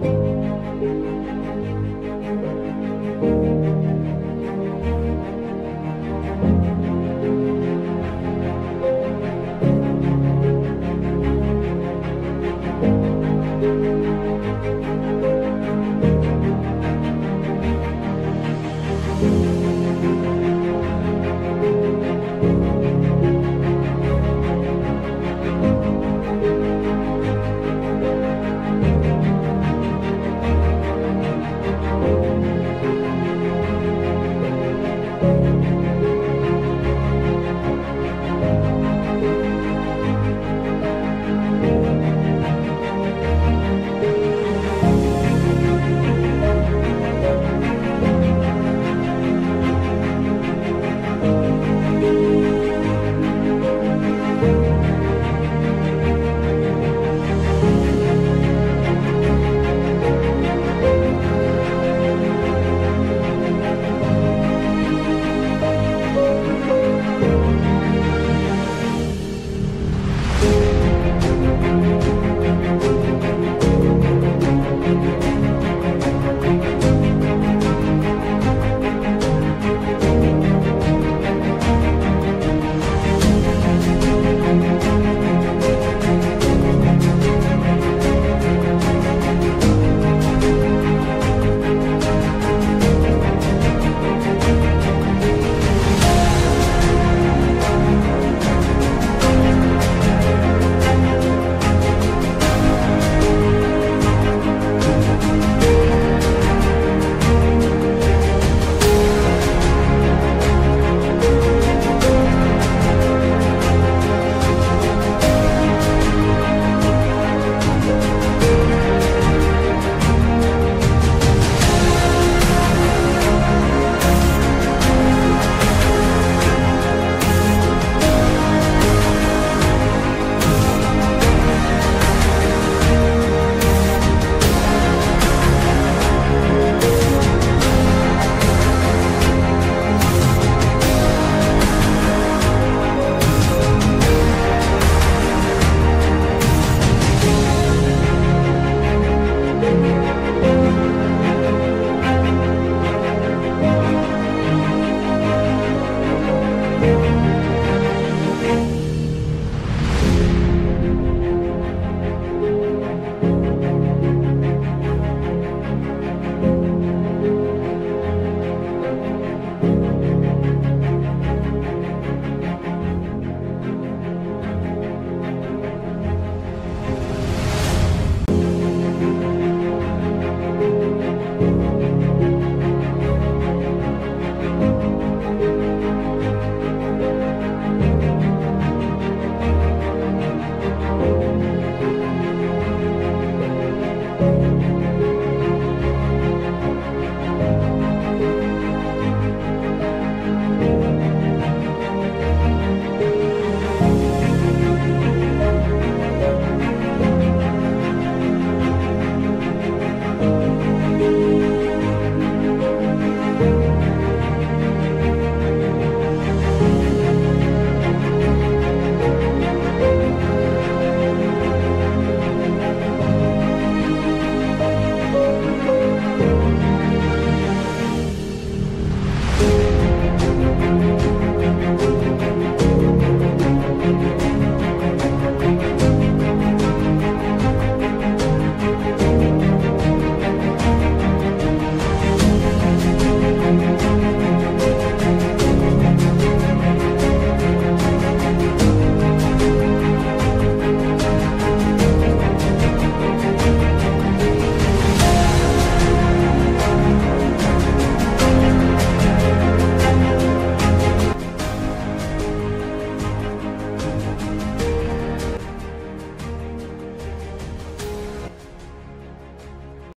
Bye.